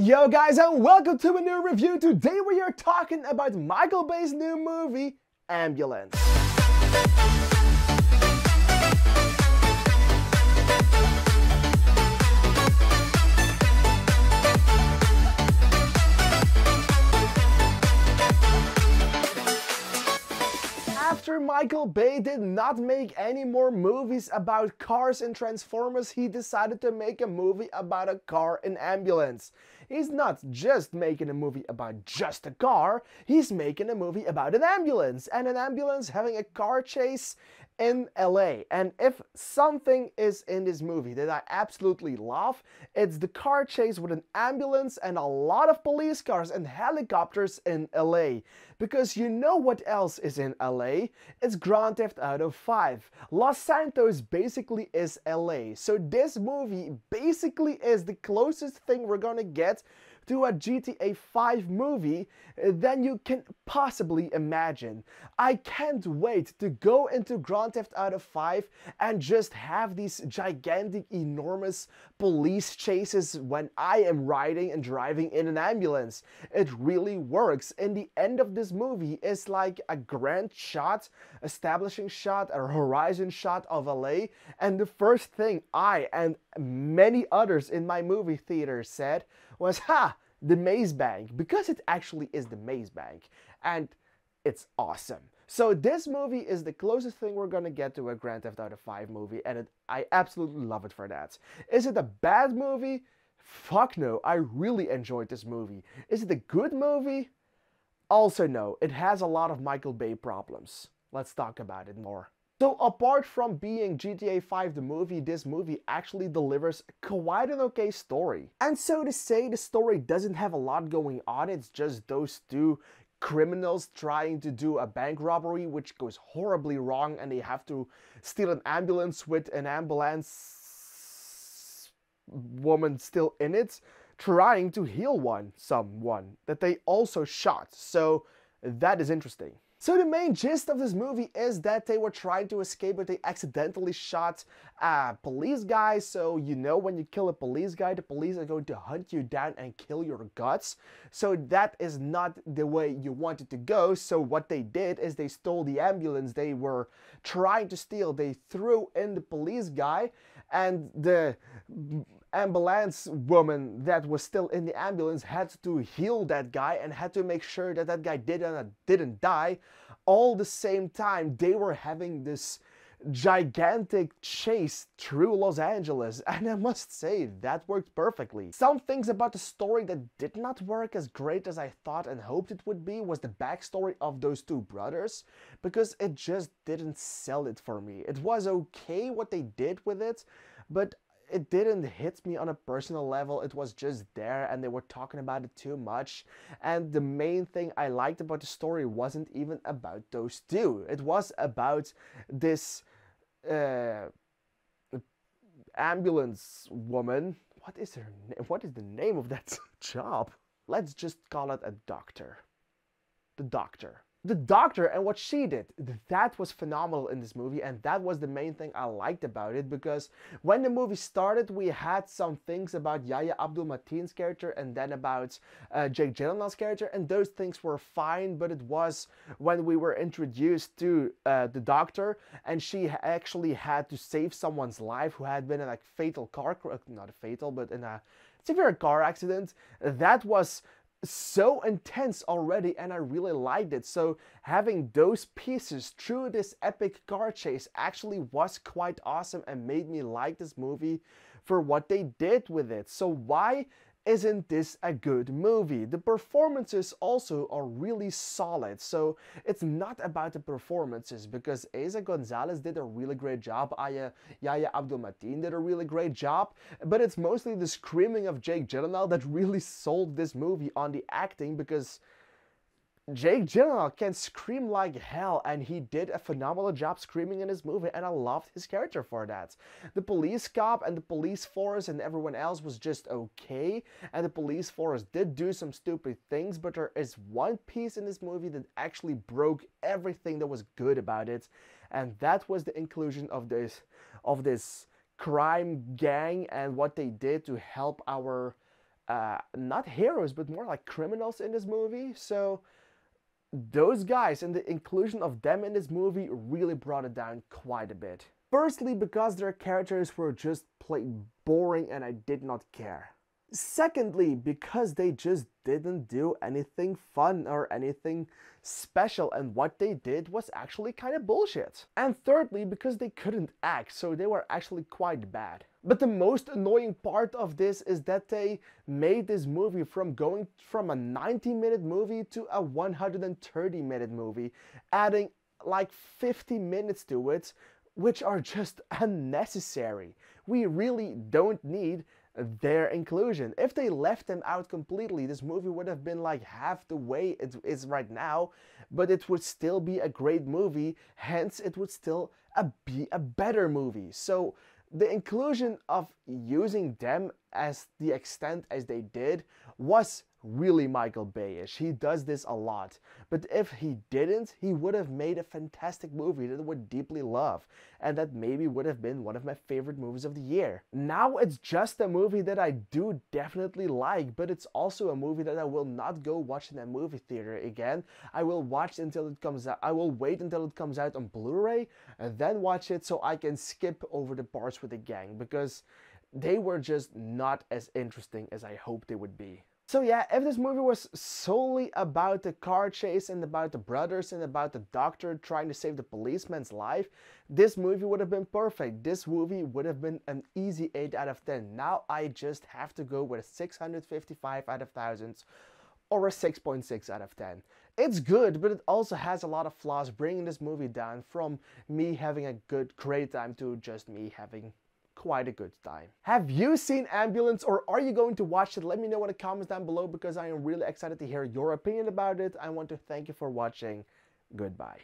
Yo guys and welcome to a new review. Today we are talking about Michael Bay's new movie, Ambulance. Michael Bay did not make any more movies about cars and Transformers, he decided to make a movie about a car and ambulance. He's not just making a movie about just a car, he's making a movie about an ambulance, and an ambulance having a car chase in LA. And if something is in this movie that I absolutely love, it's the car chase with an ambulance and a lot of police cars and helicopters in LA. Because you know what else is in LA? It's Grand Theft Auto 5. Los Santos basically is LA. So this movie basically is the closest thing we're gonna get to a GTA 5 movie than you can possibly imagine. I can't wait to go into Grand Theft Auto 5 and just have these gigantic, enormous police chases when I am riding and driving in an ambulance. It really works. And the end of this movie is like a grand shot, establishing shot, a horizon shot of LA. And the first thing I and many others in my movie theater said was, ha, the Maze Bank, because it actually is the Maze Bank, and it's awesome. So this movie is the closest thing we're gonna get to a Grand Theft Auto 5 movie, and it, I absolutely love it for that. Is it a bad movie? Fuck no, I really enjoyed this movie. Is it a good movie? Also no, it has a lot of Michael Bay problems. Let's talk about it more. So apart from being GTA 5 the movie, this movie actually delivers quite an okay story. And so to say, the story doesn't have a lot going on, it's just those two criminals trying to do a bank robbery which goes horribly wrong and they have to steal an ambulance with an ambulance woman still in it trying to heal one someone that they also shot. So that is interesting. So the main gist of this movie is that they were trying to escape but they accidentally shot a police guy. So you know when you kill a police guy, the police are going to hunt you down and kill your guts. So that is not the way you wanted to go. So what they did is they stole the ambulance they were trying to steal. They threw in the police guy and the ambulance woman that was still in the ambulance had to heal that guy and had to make sure that that guy didn't uh, didn't die all the same time they were having this gigantic chase through Los Angeles and I must say that worked perfectly. Some things about the story that did not work as great as I thought and hoped it would be was the backstory of those two brothers because it just didn't sell it for me. It was okay what they did with it but it didn't hit me on a personal level. It was just there and they were talking about it too much. And the main thing I liked about the story wasn't even about those two. It was about this uh, ambulance woman. What is her name? What is the name of that job? Let's just call it a doctor. The doctor the doctor and what she did. That was phenomenal in this movie and that was the main thing i liked about it because when the movie started we had some things about yahya abdul mateen's character and then about uh, jake gyllenhaal's character and those things were fine but it was when we were introduced to uh, the doctor and she actually had to save someone's life who had been in a fatal car not a fatal but in a severe car accident. That was so intense already and I really liked it. So having those pieces through this epic car chase actually was quite awesome and made me like this movie for what they did with it. So why isn't this a good movie? The performances also are really solid, so it's not about the performances because Eiza Gonzalez did a really great job, Aya, Yahya Abdul Mateen did a really great job, but it's mostly the screaming of Jake Gyllenhaal that really sold this movie on the acting because Jake Gyllenhaal can scream like hell, and he did a phenomenal job screaming in his movie, and I loved his character for that. The police cop and the police force and everyone else was just okay, and the police force did do some stupid things, but there is one piece in this movie that actually broke everything that was good about it, and that was the inclusion of this of this crime gang and what they did to help our uh, not heroes, but more like criminals in this movie. So those guys and the inclusion of them in this movie really brought it down quite a bit. Firstly, because their characters were just plain boring and I did not care. Secondly, because they just didn't do anything fun or anything special and what they did was actually kind of bullshit. And thirdly, because they couldn't act, so they were actually quite bad. But the most annoying part of this is that they made this movie from going from a 90 minute movie to a 130 minute movie, adding like 50 minutes to it, which are just unnecessary. We really don't need their inclusion. If they left them out completely, this movie would have been like half the way it is right now, but it would still be a great movie, hence it would still uh, be a better movie. So the inclusion of using them as the extent as they did was really Michael Bayish. He does this a lot. But if he didn't, he would have made a fantastic movie that I would deeply love. And that maybe would have been one of my favorite movies of the year. Now it's just a movie that I do definitely like, but it's also a movie that I will not go watch in a movie theater again. I will watch until it comes out. I will wait until it comes out on Blu-ray and then watch it so I can skip over the parts with the gang because they were just not as interesting as I hoped they would be. So yeah, if this movie was solely about the car chase and about the brothers and about the doctor trying to save the policeman's life, this movie would have been perfect. This movie would have been an easy 8 out of 10. Now I just have to go with a 655 out of thousands or a 6.6 out of 10. It's good, but it also has a lot of flaws, bringing this movie down from me having a good, great time to just me having quite a good time. Have you seen Ambulance or are you going to watch it? Let me know in the comments down below because I am really excited to hear your opinion about it. I want to thank you for watching. Goodbye.